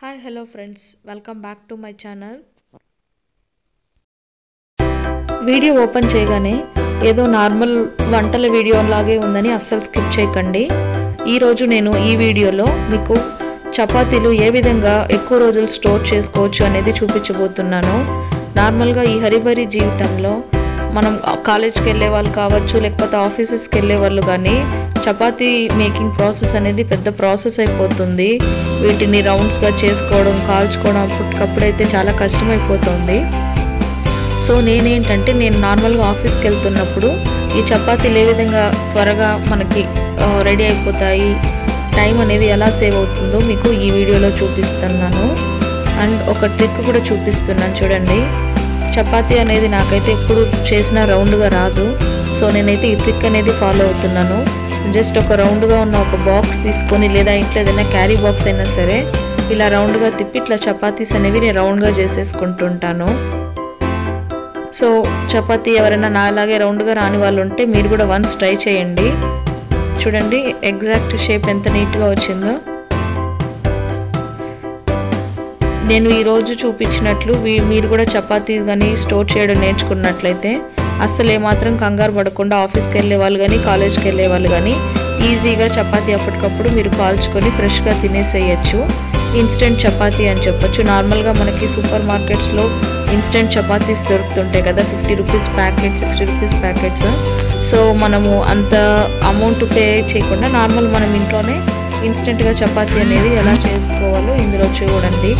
Hi hello friends welcome back to my channel video open చేయగానే ఏదో normal వంటల video లాగే ఉందని అస్సలు స్కిప్ చేయకండి. ఈరోజు నేను ఈ వీడియోలో మీకు చపాతీలు ఏ విధంగా ఎక్కువ రోజులు స్టోర్ చేసుకోవచ్చు అనేది చూపించబోతున్నాను. నార్మల్గా ఈ హరిబరి జీవితంలో మనం కాలేజ్కి వెళ్ళే వాళ్ళు కావచ్చు లేకపోతే ఆఫీసెస్కి వెళ్ళే వాళ్ళు కానీ చపాతీ మేకింగ్ ప్రాసెస్ అనేది పెద్ద ప్రాసెస్ అయిపోతుంది. వీటిని రౌండ్స్గా చేసుకోవడం కాల్చుకోవడం అప్పటికప్పుడైతే చాలా కష్టమైపోతుంది. సో నేనేంటంటే నేను నార్మల్గా ఆఫీస్కి వెళ్తున్నప్పుడు ఈ చపాతీలు ఏ విధంగా త్వరగా మనకి రెడీ అయిపోతాయి టైం అనేది ఎలా సేవ్ అవుతుందో మీకు ఈ వీడియోలో చూపిస్తున్నాను. అండ్ ఒక ట్రిక్ కూడా చూపిస్తున్నాను చూడండి. చపాతి అనేది నాకైతే ఎప్పుడు చేసిన రౌండ్గా రాదు. సో నేనైతే ఈ ట్రిక్ అనేది ఫాలో అవుతున్నాను. జస్ట్ ఒక రౌండ్గా ఉన్న ఒక బాక్స్ తీసుకొని లేదా ఇంట్లో ఏదైనా క్యారీ బాక్స్ అయినా సరే ఇలా రౌండ్గా తిప్పి ఇట్లా చపాతీస్ అనేవి నేను రౌండ్గా చేసేసుకుంటుంటాను. సో చపాతీ ఎవరైనా నాలాగే రౌండ్గా రాని వాళ్ళు ఉంటే మీరు కూడా వన్స్ ట్రై చేయండి. చూడండి ఎగ్జాక్ట్ షేప్ ఎంత నీట్గా వచ్చిందో. నేను ఈరోజు చూపించినట్లు మీరు కూడా చపాతీ కానీ స్టోర్ చేయడం నేర్చుకున్నట్లయితే అస్సలు ఏమాత్రం కంగారు పడకుండా ఆఫీస్కి వెళ్ళే వాళ్ళు కానీ కాలేజ్కి వెళ్ళే వాళ్ళు కానీ ఈజీగా చపాతీ అప్పటికప్పుడు మీరు కాల్చుకొని ఫ్రెష్గా తినేసేయచ్చు. ఇన్స్టెంట్ చపాతీ అని చెప్పొచ్చు. నార్మల్గా మనకి సూపర్ మార్కెట్స్లో ఇన్స్టెంట్ చపాతీస్ దొరుకుతుంటాయి కదా fifty rupees packet sixty rupees packets. So మనము అంత అమౌంట్ పే చేయకుండా నార్మల్ మనం ఇంట్లోనే ఇన్స్టెంట్గా చపాతీ అనేది ఎలా చేసుకోవాలో ఇందులో చూడండి.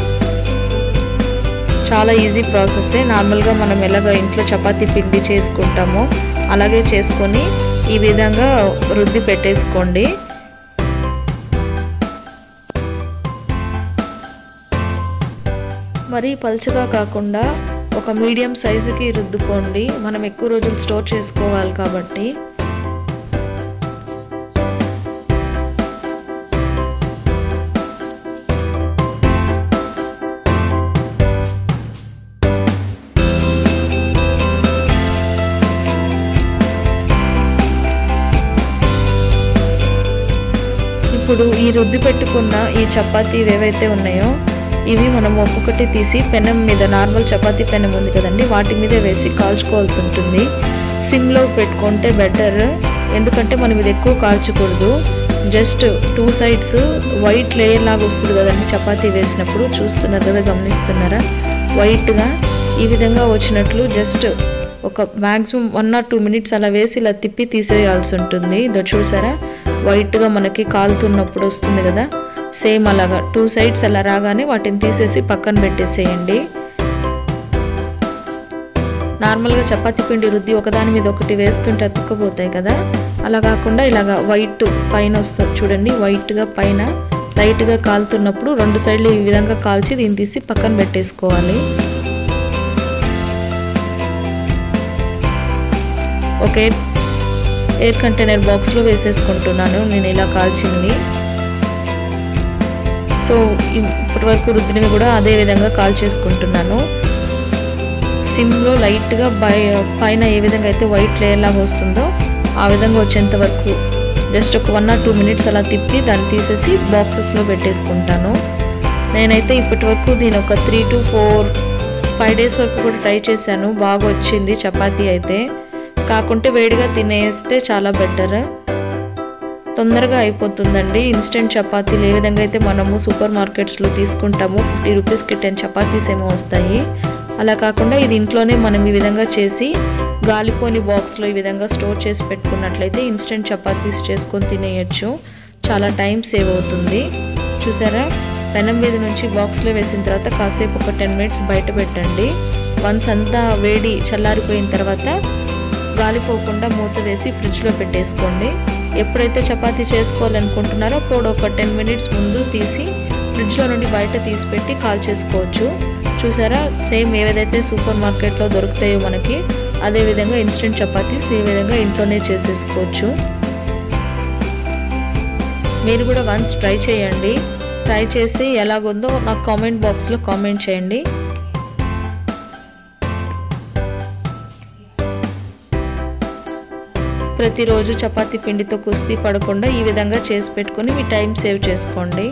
చాలా ఈజీ ప్రాసెస్సే నార్మల్గా మనం ఎలాగ ఇంట్లో చపాతీ పిండి చేసుకుంటామో అలాగే చేసుకొని ఈ విధంగా రుద్ది పెట్టేసుకోండి. మరీ పలుచగా కాకుండా ఒక మీడియం సైజుకి రుద్దుకోండి. మనం ఎక్కువ రోజులు స్టోర్ చేసుకోవాలి కాబట్టి. ఇప్పుడు ఈ రుద్ది పెట్టుకున్న ఈ చపాతీ ఏవైతే ఉన్నాయో ఇవి మనం ఒక్కొక్కటి తీసి పెనం మీద నార్మల్ చపాతీ పెనం ఉంది కదండి వాటి మీద వేసి కాల్చుకోవాల్సి ఉంటుంది. సిమ్లో పెట్టుకుంటే బెటర్ ఎందుకంటే మనం ఇది ఎక్కువ కాల్చకూడదు. Just two sides white layer లాగా వస్తుంది కదండి చపాతీ వేసినప్పుడు. చూస్తున్నారు కదా గమనిస్తున్నారా? వైట్గా ఈ విధంగా వచ్చినట్లు జస్ట్ ఒక maximum one or two minutes అలా వేసి ఇలా తిప్పి తీసేయాల్సి ఉంటుంది. ఇదో చూసారా? వైట్గా మనకి కాలుతున్నప్పుడు వస్తుంది కదా. సేమ్ అలాగా. టూ సైడ్స్ అలా రాగానే వాటిని తీసేసి పక్కన పెట్టేసేయండి. నార్మల్గా చపాతీ పిండి రుద్ది ఒకదాని మీద ఒకటి వేస్తుంటే అతుక్కుపోతాయి కదా. అలా కాకుండా ఇలాగా వైట్ పైన వస్తుంది. చూడండి వైట్గా పైన లైట్గా కాలుతున్నప్పుడు రెండు సైడ్లు ఈ విధంగా కాల్చి దీన్ని తీసి పక్కన పెట్టేసుకోవాలి. ఓకే ఎయిర్ కంటైనర్ బాక్స్లో వేసేసుకుంటున్నాను. నేను ఇలా కాల్చింది. సో ఇప్పటి వరకు రుద్దినవి కూడా అదే విధంగా కాల్ చేసుకుంటున్నాను. సిమ్లో లైట్గా బై పైన ఏ విధంగా అయితే వైట్ లేయర్ లాగా వస్తుందో ఆ విధంగా వచ్చేంత వరకు జస్ట్ ఒక వన్ ఆర్ టూ మినిట్స్ అలా తిప్పి దాన్ని తీసేసి బాక్సెస్లో పెట్టేసుకుంటాను. నేనైతే ఇప్పటి వరకు దీని ఒక three to four five days వరకు కూడా ట్రై చేశాను. బాగా వచ్చింది చపాతీ అయితే. కాకుంటే వేడిగా తినేస్తే చాలా బెటర్ తొందరగా అయిపోతుందండి. ఇన్స్టెంట్ చపాతీలు ఏ విధంగా అయితే మనము సూపర్ మార్కెట్స్లో తీసుకుంటాము. ఫిఫ్టీ రూపీస్కి టెన్ చపాతీస్ ఏమో వస్తాయి. అలా కాకుండా ఇది ఇంట్లోనే మనం ఈ విధంగా చేసి గాలిపోని బాక్స్లో ఈ విధంగా స్టోర్ చేసి పెట్టుకున్నట్లయితే ఇన్స్టెంట్ చపాతీస్ చేసుకొని తినేయచ్చు. చాలా టైం సేవ్ అవుతుంది. చూసారా? పెనం మీద నుంచి బాక్స్లో వేసిన తర్వాత కాసేపు ఒక టెన్ మినిట్స్ బయట పెట్టండి. వన్స్ అంతా వేడి చల్లారిపోయిన తర్వాత గాలిపోకుండా మూత వేసి ఫ్రిడ్జ్లో పెట్టేసుకోండి. ఎప్పుడైతే చపాతీ చేసుకోవాలనుకుంటున్నారో అప్పుడు ఒక టెన్ మినిట్స్ ముందు తీసి ఫ్రిడ్జ్లో నుండి బయట తీసి పెట్టి కాల్ చేసుకోవచ్చు. చూసారా? సేమ్ ఏదైతే సూపర్ మార్కెట్లో దొరుకుతాయో మనకి అదేవిధంగా ఇన్స్టెంట్ చపాతీస్ ఏ విధంగా ఇంట్లోనే చేసేసుకోవచ్చు. మీరు కూడా వన్స్ ట్రై చేయండి. ట్రై చేసి ఎలాగుందో నాకు కామెంట్ బాక్స్లో కామెంట్ చేయండి. ప్రతిరోజు చపాతీ పిండితో కుస్తీ పడకుండా ఈ విధంగా చేసి పెట్టుకొని మీ టైం సేవ్ చేసుకోండి.